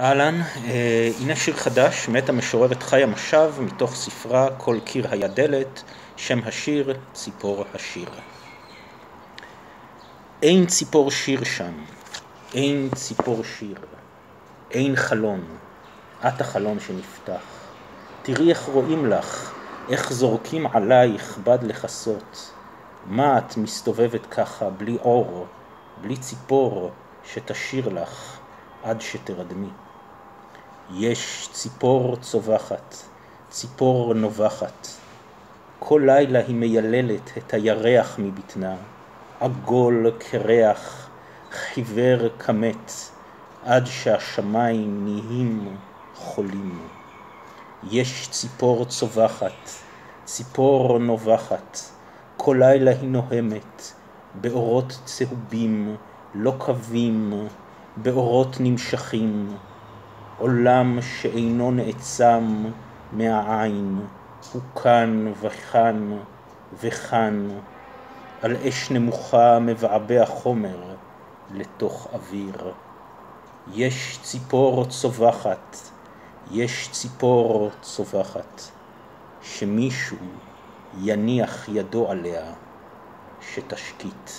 אהלן, אה, הנה שיר חדש מאת המשוררת חיה משב מתוך ספרה "כל קיר היה דלת", שם השיר ציפור השיר. אין ציפור שיר שם, אין ציפור שיר, אין חלון, את החלון שנפתח. תראי איך רואים לך, איך זורקים עלייך בד לכסות. מה את מסתובבת ככה, בלי אור, בלי ציפור שתשיר לך עד שתרדמי. יש ציפור צווחת, ציפור נובחת. כל לילה היא מייללת את הירח מבטנה, עגול קרח, חיוור כמת, עד שהשמיים נהיים חולים. יש ציפור צווחת, ציפור נובחת, כל לילה היא נוהמת, באורות צהובים, לא קווים, באורות נמשכים. עולם שאינו נעצם מהעין, הוא כאן וכאן וכאן, על אש נמוכה מבעבע חומר לתוך אוויר. יש ציפור צווחת, יש ציפור צווחת, שמישהו יניח ידו עליה שתשקיט.